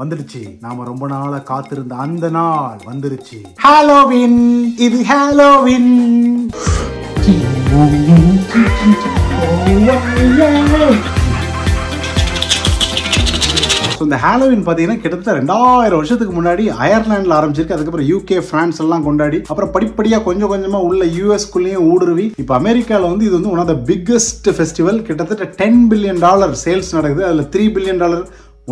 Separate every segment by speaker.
Speaker 1: வந்துடுச்சு. நாம ரொம்ப நாளா காத்திருந்த அந்த நாள் வந்துருச்சு. ஹாலோவின் இது ஹாலோவின் ஸோ இந்த ஹாலோவின் பார்த்தீங்கன்னா கிட்டத்தட்ட ரெண்டாயிரம் வருஷத்துக்கு முன்னாடி அயர்லாண்டில் ஆரம்பிச்சிருக்கு. அதுக்கப்புறம் யூகே ஃப்ரான்ஸ் எல்லாம் கொண்டாடி அப்புறம் படிப்படியாக கொஞ்சம் கொஞ்சமாக உள்ள யூஎஸ்குள்ளேயும் ஊடுருவி. இப்போ அமெரிக்காவில் வந்து இது வந்து one of the biggest festival கிட்டத்தட்ட டென் பில்லியன் டாலர் சேல்ஸ் நடக்குது. அதில் three billion dollar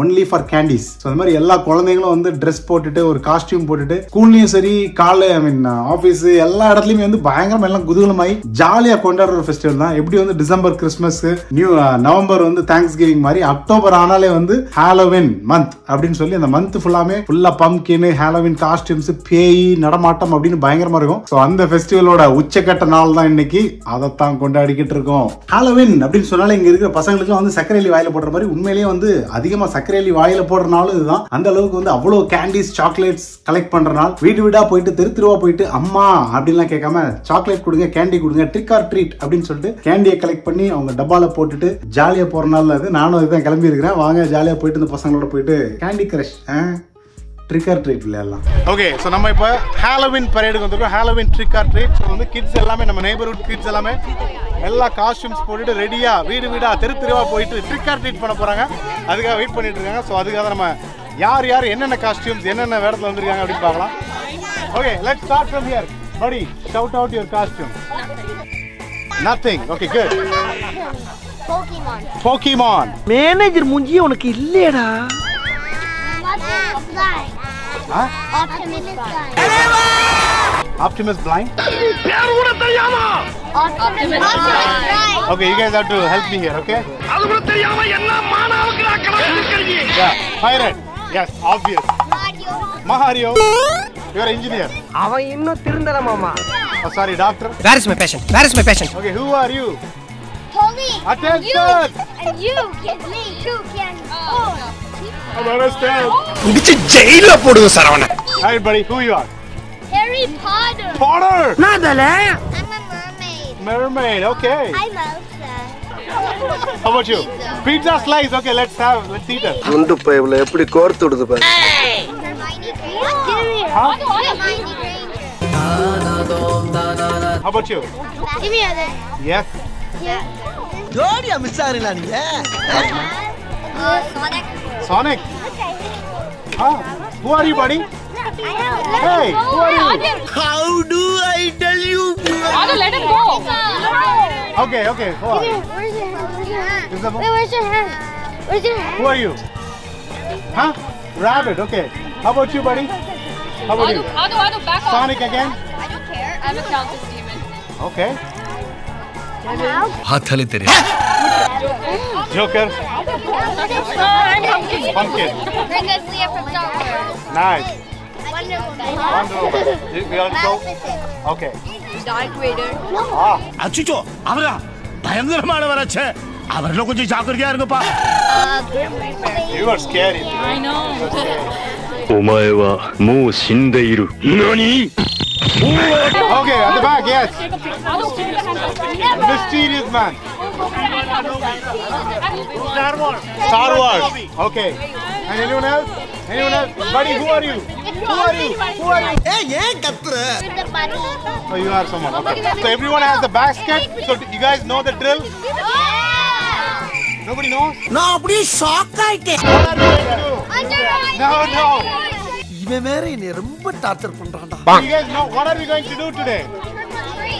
Speaker 1: only for candies so அது மாதிரி எல்லா குழந்தைங்களும் வந்து ட்ரெஸ் போட்டுட்டு ஒரு காஸ்டியூம் போட்டுட்டு ஸ்கூல்லையும் சரி காலை ஐ மீன் ஆஃபீஸ் எல்லா இடத்துலையுமே வந்து பயங்கரம் எல்லாம் குதூகலமாயி ஜாலியாக கொண்டாடுற ஒரு ஃபெஸ்டிவல் தான். எப்படி வந்து டிசம்பர் கிறிஸ்மஸ் நியூ நவம்பர் வந்து தேங்க்ஸ் கிவிங் மாதிரி அக்டோபர் ஆனாலே வந்து ஹாலோவின் மந்த் அப்படின்னு சொல்லி அந்த மந்த் ஃபுல்லாமே ஃபுல்லாக பம்கின் ஹாலோவின் காஸ்டியூம்ஸ் பேய் நடமாட்டம் அப்படின்னு பயங்கரமாக இருக்கும். ஸோ அந்த ஃபெஸ்டிவலோட உச்சக்கட்ட நாள் தான் இன்னைக்கு. அதைத்தான் கொண்டாடிக்கிட்டு இருக்கோம். ஹாலோவின் அப்படின்னு சொன்னாலே இங்கே இருக்கிற பசங்களுக்கு வந்து சக்கரைலி வாயில போடுற மாதிரி உண்மையிலேயே வந்து அதிகமாக சக்கரைலி வாயில போடுற நாளும் இதுதான். அந்த அளவுக்கு வந்து அவ்வளவு கேண்டீஸ் சாக்லேட்ஸ் கலெக்ட் பண்ற நாள். வீடு வீடா போயிட்டு தெரு தெருவா போயிட்டு அம்மா அப்படின்லாம் கேட்காம சாக்லேட் கொடுங்க கேண்டி கொடுங்க ட்ரிக் ஆர் ட்ரீட் அப்படின்னு சொல்லிட்டு கேண்டியை கலெக்ட் பண்ணி அவங்க டப்பால போட்டுட்டு ஜாலியா போற நாள் அது. நானும் அதுதான் கிளம்பி இருக்கிறேன் வாங்க ஜாலியா போயிட்டு இந்த பசங்களோட போயிட்டு Candy Crush trick or treat விளையாடலாம்.
Speaker 2: ஓகே ஸோ நம்ம இப்போ ஹாலோவின் பரேடுக்கு வந்திருக்கோம். Halloween trick or treat so வந்து கிட்ஸ் எல்லாமே நம்ம நெய்பர்ஹுட் கிட்ஸ் எல்லாமே எல்லா காஸ்டியூம்ஸ் போட்டுட்டு ரெடியா வீடு வீடா தெரு தெருவா போயிட்டு ட்ரிக் ஆர் ட்ரீட் பண்ண போறாங்க. அதுக்காக வெயிட் பண்ணிட்டு இருக்காங்க. ஸோ அதுக்காக நம்ம யார் யார் என்னென்ன காஸ்டியூம்ஸ் என்னென்ன வேடத்தில் வந்திருக்காங்க அப்படின்னு பார்க்கலாம். Okay let start from here படி shout out your costume nothing okay good.
Speaker 3: Pokemon
Speaker 4: manager மூஞ்சியே உனக்கு இல்லையடா.
Speaker 3: Optimus Prime. Optimus Prime.
Speaker 2: Optimus blind
Speaker 3: Optimus Prime.
Speaker 2: Okay you guys have to help me here okay yeah pirate yes obvious
Speaker 3: Mario.
Speaker 2: Mahario, you're an engineer.
Speaker 4: அவன் இன்னும் திருந்தல மாமா
Speaker 2: Oh, sorry, doctor.
Speaker 5: Where is my patient? Where is my patient?
Speaker 2: Okay, who are you?
Speaker 3: Police.
Speaker 2: Attention!
Speaker 3: You and you can me too can. Oh.
Speaker 2: I understand.
Speaker 5: இடிச்சு ஜெயில போடுங்க Saravana
Speaker 2: Alright, buddy, who you are?
Speaker 3: Harry Potter.
Speaker 2: Potter!
Speaker 4: நான் தல
Speaker 3: I'm a mermaid.
Speaker 2: Mermaid, okay.
Speaker 3: I'm Elsa.
Speaker 2: How about you? Pizza slice, okay, let's have, let's eat it.
Speaker 6: குண்டு பைப்ல எப்படி கோர்த்து விடுது பாரு
Speaker 3: Hermione Granger.
Speaker 2: Huh?
Speaker 3: Hermione Granger.
Speaker 2: How about you?
Speaker 3: Give me other.
Speaker 2: Yes.
Speaker 3: Yeah.
Speaker 4: ஜோடியா miss ஆகுறீங்களா நீங்க
Speaker 3: Uh, Sonic.
Speaker 2: Huh? Who are you, buddy? Hey, who are you?
Speaker 4: How do I tell you?
Speaker 3: Other, let him go.
Speaker 2: Okay, okay, go on.
Speaker 3: Where's your hand? Where's your hand? Where's your hand? Where's your hand?
Speaker 2: Who are you? Huh? Rabbit, okay. How about you, buddy? How about you?
Speaker 7: Adu, Adu, back off.
Speaker 2: Sonic again?
Speaker 3: I don't care.
Speaker 7: I'm a countless demon.
Speaker 2: Okay.
Speaker 5: हाथ थाले
Speaker 2: Joker?
Speaker 3: Pumpkin.
Speaker 2: Pumpkin.
Speaker 3: Princess Leia from Star Wars.
Speaker 2: Nice.
Speaker 3: Wonder Woman.
Speaker 2: Wonder Woman. We all go?
Speaker 3: Maleficent.
Speaker 2: Okay.
Speaker 7: Dark Vader.
Speaker 2: Ah.
Speaker 8: அச்சுச்சோ அவரா பயங்கரமானவராச்சே அவர்ல கொஞ்சம் ஜாக்கிரதையா இருங்கப்பா
Speaker 3: Uh, Grim Reaper.
Speaker 2: You are scary.
Speaker 7: I know.
Speaker 9: お前はもう死んでいる何
Speaker 2: Okay, at the back, yes. Mysterious man.
Speaker 8: Star Wars.
Speaker 2: Star Wars. Okay. And anyone else? Anyone else? Buddy, who are you? Who are you? Who are you?
Speaker 3: Hey, hey, Katra.
Speaker 2: Oh, you are someone. Okay. So everyone has the basket. So you guys know the drill? Nobody knows?
Speaker 4: No, I'm shocked.
Speaker 2: What are you?
Speaker 4: இவன் வேற என்னை ரொம்ப torture பண்றான்டா
Speaker 2: You guys know what are we going to do today?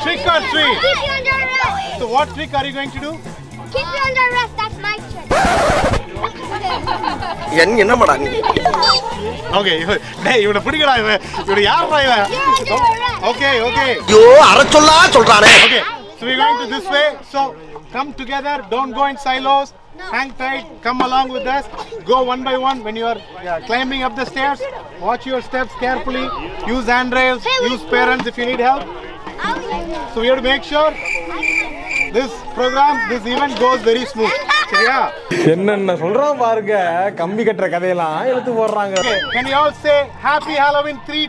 Speaker 2: Trick or treat. So what trick are you going to do?
Speaker 3: Keep you under arrest. That's my trick.
Speaker 6: என் என்னமாடா நீ
Speaker 2: Okay. டேய் இவனை பிடிக்கடா இவன் இவனை யார்டா இவன் Okay, okay.
Speaker 6: ஐயோ அரை சொல்லா சொல்றானே
Speaker 2: Okay, so we're going to this way. So come together, don't go in silos. Hang tight, come along with us. Go one by one when you are uh, climbing up the stairs. Watch your steps carefully. Use handrails, use parents if you need help. So we have to make sure this program, this event goes very smooth. சரியா?
Speaker 10: என்னென்ன சொல்றான் பாருங்க கம்பி கட்டுற கதையெல்லாம் எடுத்து போடுறாங்க
Speaker 2: Okay, can you all say Happy Halloween three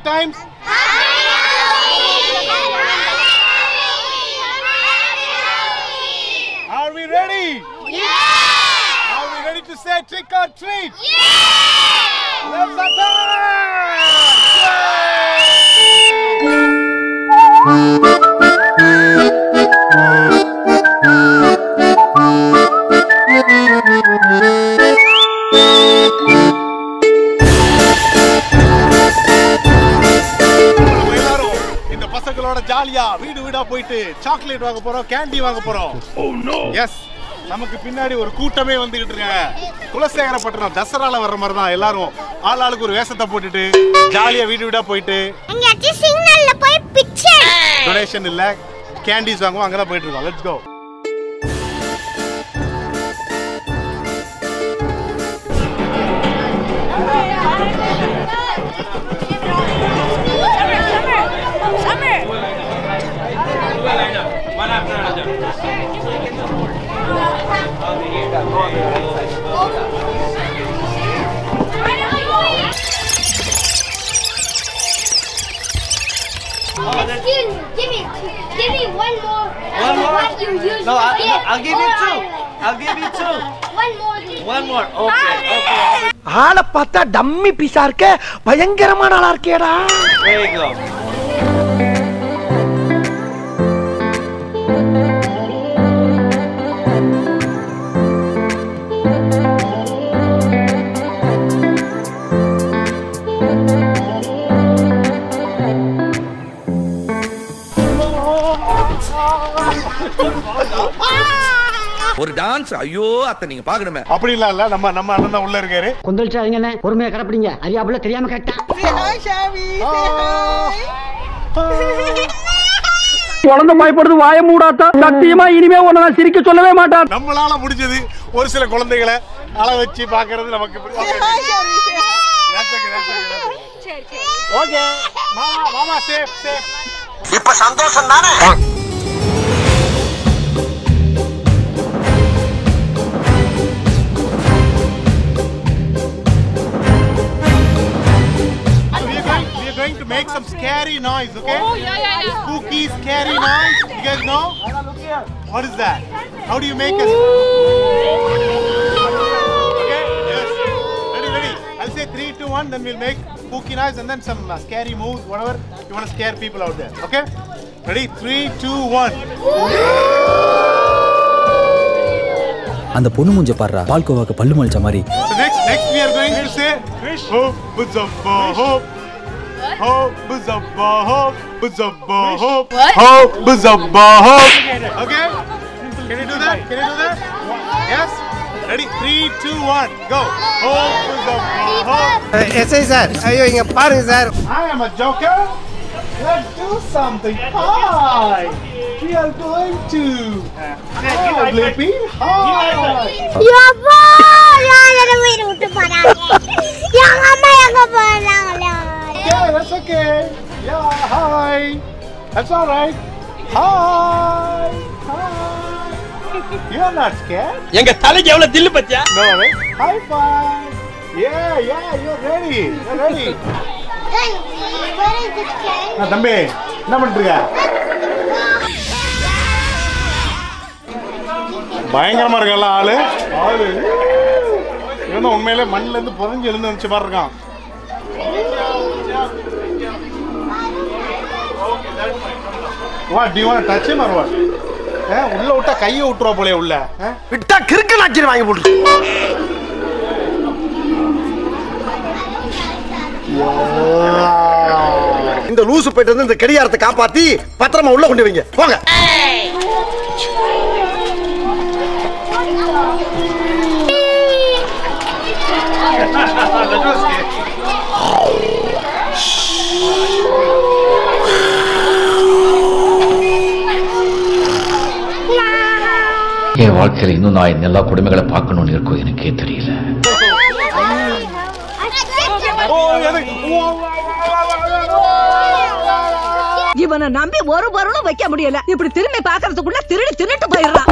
Speaker 2: trick or treat? Yeah! Let's attack! Yeah! பசங்களோட ஜாலியா வீடு வீடா போயிட்டு சாக்லேட் வாங்க போறோம் கேண்டி வாங்க போறோம் oh, எஸ் நமக்கு பின்னாடி ஒரு கூட்டமே வந்துகிட்டு இருக்காங்க. குலசேகரப்பட்டினம் தசரால வர்ற மாதிரி தான் எல்லாரும். ஆள் ஆளுக்கு ஒரு வேஷத்தை போட்டுட்டு ஜாலியா வீடு வீடா போயிட்டு. டொனேஷன் இல்ல. கேண்டீஸ் வாங்குவோம் அங்கதான் போயிட்டு இருக்கோம்.
Speaker 3: Let's go
Speaker 4: No, I-
Speaker 3: get
Speaker 4: I'll give you two. I'll give you two.
Speaker 3: One more.
Speaker 4: One more. Okay. Okay.
Speaker 6: ஆளை பார்த்தா டம்மி பீஸா இருக்க பயங்கரமான ஆளா இருக்கேடா
Speaker 4: There you go.
Speaker 6: ஒரு டான்ஸ் ஐயோ அத்தை நீங்க பாக்கணுமே
Speaker 2: அப்படி இல்ல இல்ல நம்ம நம்ம அண்ணன் தான் உள்ள இருக்காரு.
Speaker 11: கொந்தளிச்சாதீங்கண்ணே பொறுமையா கடப்பிடிங்க அறியாப்புல தெரியாம கேட்டா.
Speaker 12: குழந்தை பயப்படுது வாய மூடாத்தா. சத்தியமா இனிமே உன்னை நான் சிரிக்க சொல்லவே மாட்டான்.
Speaker 2: நம்மளால முடிஞ்சது ஒரு சில குழந்தைகளை அள வச்சு பாக்குறது நமக்கு ஓகே மாமா மாமா சேஃப் சேஃப்
Speaker 6: இப்ப சந்தோஷம் தானே
Speaker 2: scary noise okay
Speaker 7: Oh, yeah, yeah, yeah.
Speaker 2: spooky scary noise you guys know what is that how do you make it okay yes ready ready i'll say 3 2 1 then we'll make spooky noise and then some uh, scary moves whatever you want to scare people out there okay ready 3 2 1
Speaker 13: அந்த பொண்ணு மூஞ்ச பாடுறா பால்கோவாக்கு பல்லு மொழிச்ச மாதிரி
Speaker 2: So next, next we are going to say Hope, Buzabba, Hope. Hope, Buzabba, Hope, Buzabba, Hope.
Speaker 7: What?
Speaker 2: Hope, Buzabba, Hope. Okay? Can you do that? Can you do that? Yes? Ready? Three, two, one, go. Hope, Buzabba, Hope.
Speaker 5: SI sir ஐயோ இங்க பாருங்க sir
Speaker 2: I am a joker. Let's do something. Hi. We are going to. Hi, Blippi. Hi.
Speaker 3: யப்பா, நான் என்ன வீடு விட்டு போறாங்க. எங்க அம்மா எங்க போறாங்களா?
Speaker 2: Yeah, that's okay. Yeah, hi. That's all right. Hi. Hi. You're not scared?
Speaker 6: எங்க தலைக்கு எவ்வளவு தில்லு பத்தியா
Speaker 2: No, right? High five. Yeah, yeah, you're ready. You're ready.
Speaker 3: Hey, where is this kid?
Speaker 2: நான் தம்பி என்ன பண்ணிட்டு இருக்க பயங்கரமா இருக்கல ஆளு ஆளு இவன் உண்மையிலே மண்ணுல இருந்து புதஞ்சு எழுந்து வந்துச்சு மாதிரி இருக்கான் What? Do you want to touch him or what? ஏ, உள்ள விட்டா கையை விட்டுருவா போலே உள்ள ஆ?
Speaker 6: விட்டா கிறுக்கு நாச்சிரி வாங்கி போட்டு இந்த லூசு போயிட்டு வந்து இந்த கடிகாரத்தை காப்பாத்தி பத்திரமா உள்ள கொண்டு வைங்க போங்க
Speaker 14: என் வாழ்க்கையில இன்னும் நான் எல்லா கொடுமைகளை பார்க்கணும்னு இருக்கும் எனக்கே தெரியல.
Speaker 15: இவனை நம்பி ஒரு பொருளும் வைக்க முடியல. இப்படி திரும்பி பாக்குறதுக்குள்ள திருடி தின்னுட்டு போயிடுறான்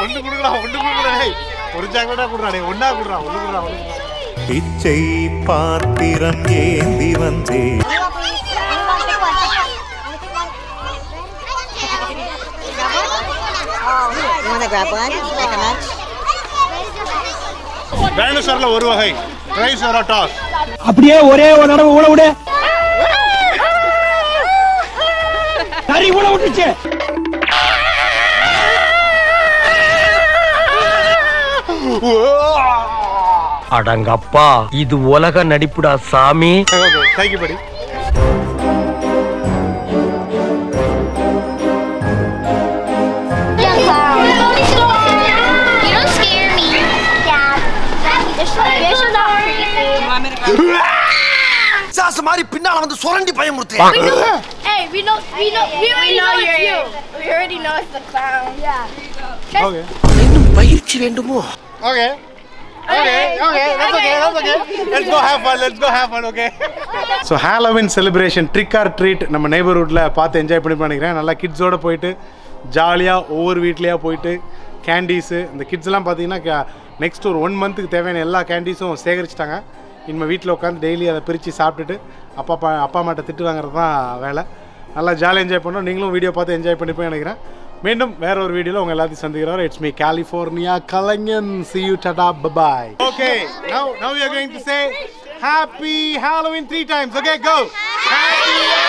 Speaker 2: ஒண்ணு குடுக்குறா ஒண்ணு குடுக்குறா டேய். ஒரு சாக்லேட்டா குடுறா டேய். ஒண்ணா குடுறா
Speaker 16: பிச்சை பாத்திரம் ஏந்தி வந்தே. டைனோசர்ல ஒரு வகை. ட்ரைசெராடாஸ்
Speaker 12: அப்படியே ஒரே ஒரு தடவை ஊழ விடு. சரி ஊழ விட்டுச்சு
Speaker 17: அடங்கப்பா இது உலக நடிப்புடா சாமி
Speaker 2: ஓகே கைக்கு படி
Speaker 3: You don't scare me. Dad. You're so, you're so not creepy.
Speaker 6: சாசு மாதிரி பின்னால வந்து சுரண்டி பயமுறுத்து
Speaker 3: Hey, we know, we know, we already know, it's you. We already know it's the clown. Yeah.
Speaker 2: Okay
Speaker 6: இன்னும் பயிற்சி வேண்டுமோ
Speaker 2: okay okay okay that's okay that's okay. let's go have fun let's go have fun okay. So Halloween celebration trick or treat நம்ம நெய்பர்ஹுட்டில் பார்த்து enjoy பண்ணி பண்ணிக்கிறேன் நல்லா கிட்ஸோட போயிட்டு ஜாலியாக ஒவ்வொரு வீட்லேயாக போயிட்டு கேண்டீஸு இந்த கிட்ஸ்லாம் பார்த்தீங்கன்னா நெக்ஸ்ட் ஒரு ஒன் மந்த்துக்கு தேவையான எல்லா கேண்டீஸும் சேகரிச்சிட்டாங்க. இனிமேல் வீட்டில் உட்காந்து டெய்லி அதை பிரித்து சாப்பிட்டுட்டு அப்பா அப்பா அப்பா அம்மாட்ட திட்டு வாங்குறது தான் வேலை. நல்லா ஜாலியாக என்ஜாய் பண்ணோம். நீங்களும் வீடியோ பார்த்து என்ஜாய் பண்ணிப்போம் நினைக்கிறேன். மீண்டும் வேற ஒரு வீடியோல உங்க எல்லாத்தையும் சந்திக்கிறோம் இட்ஸ் மீ கலிஃபோர்னியா கலைஞன் see you tata bye bye okay now now we are going to say happy halloween three times okay go happy